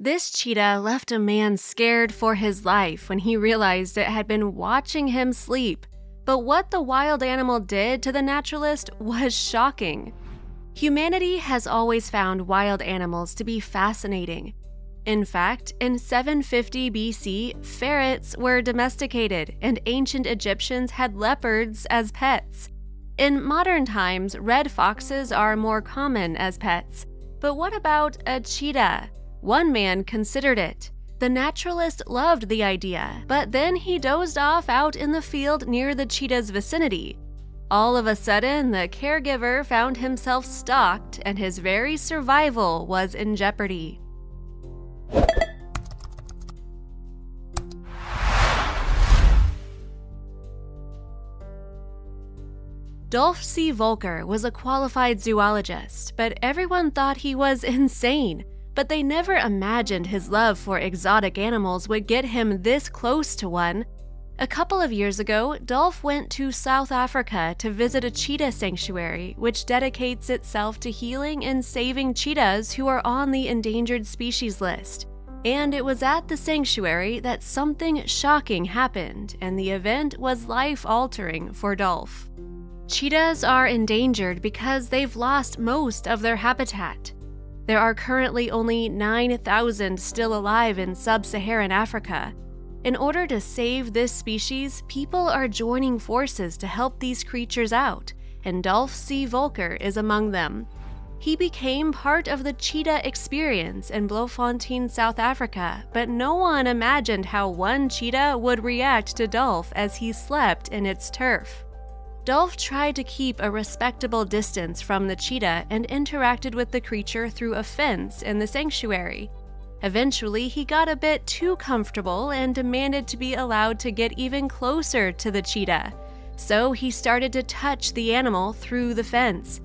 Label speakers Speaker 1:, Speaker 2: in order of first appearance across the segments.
Speaker 1: This cheetah left a man scared for his life when he realized it had been watching him sleep. But what the wild animal did to the naturalist was shocking. Humanity has always found wild animals to be fascinating. In fact, in 750 BC, ferrets were domesticated and ancient Egyptians had leopards as pets. In modern times, red foxes are more common as pets. But what about a cheetah? One man considered it. The naturalist loved the idea, but then he dozed off out in the field near the cheetah's vicinity. All of a sudden, the caregiver found himself stalked and his very survival was in jeopardy. Dolph C. Volker was a qualified zoologist, but everyone thought he was insane. But they never imagined his love for exotic animals would get him this close to one. A couple of years ago, Dolph went to South Africa to visit a cheetah sanctuary, which dedicates itself to healing and saving cheetahs who are on the endangered species list. And it was at the sanctuary that something shocking happened, and the event was life altering for Dolph. Cheetahs are endangered because they've lost most of their habitat. There are currently only 9,000 still alive in sub Saharan Africa. In order to save this species, people are joining forces to help these creatures out, and Dolph C. Volker is among them. He became part of the cheetah experience in Bloemfontein, South Africa, but no one imagined how one cheetah would react to Dolph as he slept in its turf. Dolph tried to keep a respectable distance from the cheetah and interacted with the creature through a fence in the sanctuary. Eventually, he got a bit too comfortable and demanded to be allowed to get even closer to the cheetah. So he started to touch the animal through the fence.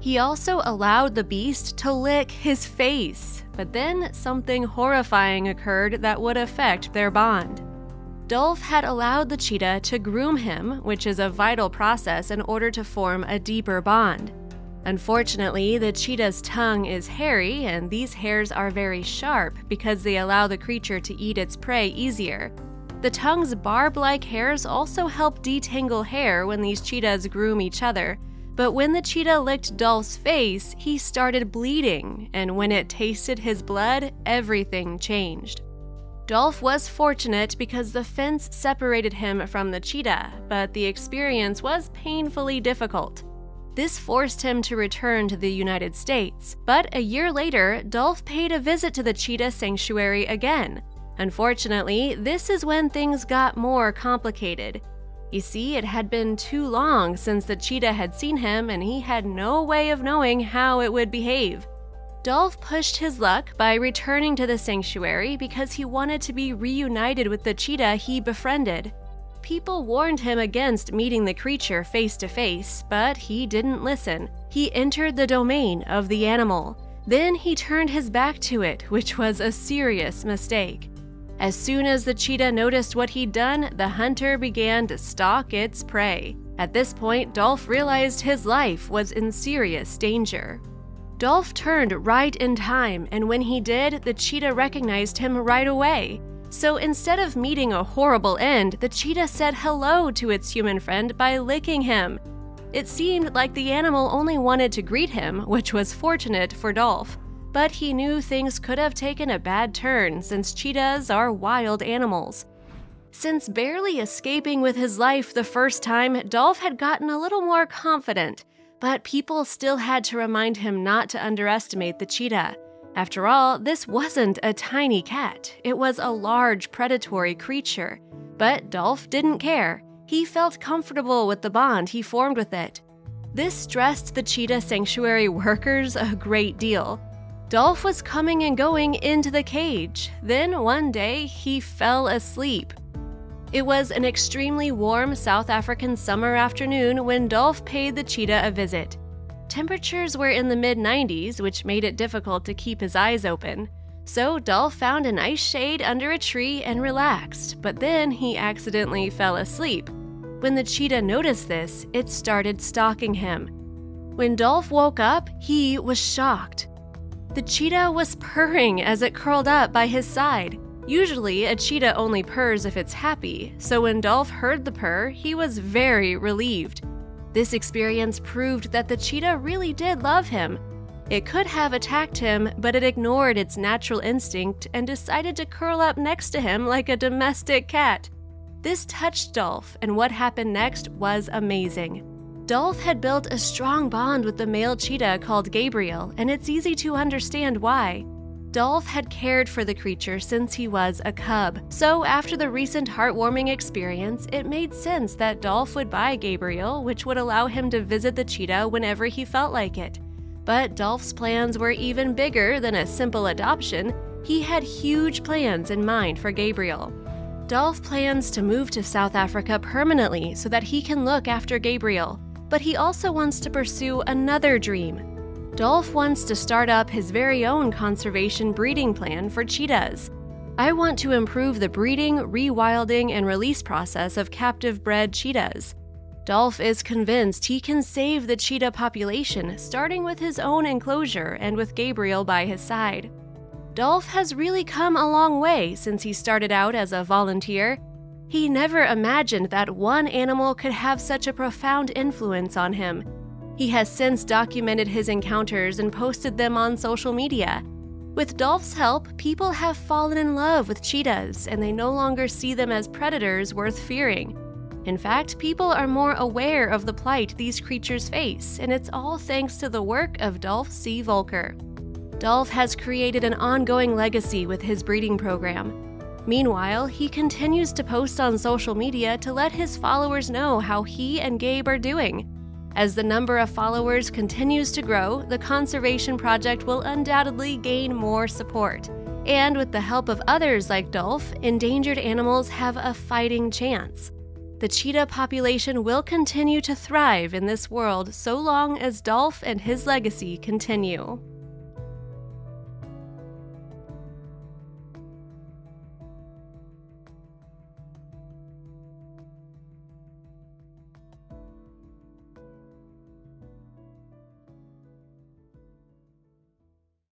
Speaker 1: He also allowed the beast to lick his face, but then something horrifying occurred that would affect their bond. Dolph had allowed the cheetah to groom him, which is a vital process in order to form a deeper bond. Unfortunately, the cheetah's tongue is hairy, and these hairs are very sharp because they allow the creature to eat its prey easier. The tongue's barb like hairs also help detangle hair when these cheetahs groom each other. But when the cheetah licked Dolph's face, he started bleeding, and when it tasted his blood, everything changed. Dolph was fortunate because the fence separated him from the cheetah, but the experience was painfully difficult. This forced him to return to the United States, but a year later, Dolph paid a visit to the cheetah sanctuary again. Unfortunately, this is when things got more complicated. You see, it had been too long since the cheetah had seen him, and he had no way of knowing how it would behave. Dolph pushed his luck by returning to the sanctuary because he wanted to be reunited with the cheetah he befriended. People warned him against meeting the creature face to face, but he didn't listen. He entered the domain of the animal. Then he turned his back to it, which was a serious mistake. As soon as the cheetah noticed what he'd done, the hunter began to stalk its prey. At this point, Dolph realized his life was in serious danger. Dolph turned right in time, and when he did, the cheetah recognized him right away. So instead of meeting a horrible end, the cheetah said hello to its human friend by licking him. It seemed like the animal only wanted to greet him, which was fortunate for Dolph. But he knew things could have taken a bad turn since cheetahs are wild animals. Since barely escaping with his life the first time, Dolph had gotten a little more confident. But people still had to remind him not to underestimate the cheetah. After all, this wasn't a tiny cat, it was a large predatory creature. But Dolph didn't care. He felt comfortable with the bond he formed with it. This stressed the cheetah sanctuary workers a great deal. Dolph was coming and going into the cage. Then one day, he fell asleep. It was an extremely warm South African summer afternoon when Dolph paid the cheetah a visit. Temperatures were in the mid 90s, which made it difficult to keep his eyes open. So Dolph found a nice shade under a tree and relaxed, but then he accidentally fell asleep. When the cheetah noticed this, it started stalking him. When Dolph woke up, he was shocked. The cheetah was purring as it curled up by his side. Usually, a cheetah only purrs if it's happy, so when Dolph heard the purr, he was very relieved. This experience proved that the cheetah really did love him. It could have attacked him, but it ignored its natural instinct and decided to curl up next to him like a domestic cat. This touched Dolph, and what happened next was amazing. Dolph had built a strong bond with the male cheetah called Gabriel, and it's easy to understand why. Dolph had cared for the creature since he was a cub, so after the recent heartwarming experience, it made sense that Dolph would buy Gabriel, which would allow him to visit the cheetah whenever he felt like it. But Dolph's plans were even bigger than a simple adoption. He had huge plans in mind for Gabriel. Dolph plans to move to South Africa permanently so that he can look after Gabriel but he also wants to pursue another dream. Dolph wants to start up his very own conservation breeding plan for cheetahs. I want to improve the breeding, rewilding, and release process of captive bred cheetahs. Dolph is convinced he can save the cheetah population, starting with his own enclosure and with Gabriel by his side. Dolph has really come a long way since he started out as a volunteer he never imagined that one animal could have such a profound influence on him. He has since documented his encounters and posted them on social media. With Dolph's help, people have fallen in love with cheetahs and they no longer see them as predators worth fearing. In fact, people are more aware of the plight these creatures face, and it's all thanks to the work of Dolph C. Volker. Dolph has created an ongoing legacy with his breeding program. Meanwhile, he continues to post on social media to let his followers know how he and Gabe are doing. As the number of followers continues to grow, the conservation project will undoubtedly gain more support. And with the help of others like Dolph, endangered animals have a fighting chance. The cheetah population will continue to thrive in this world so long as Dolph and his legacy continue.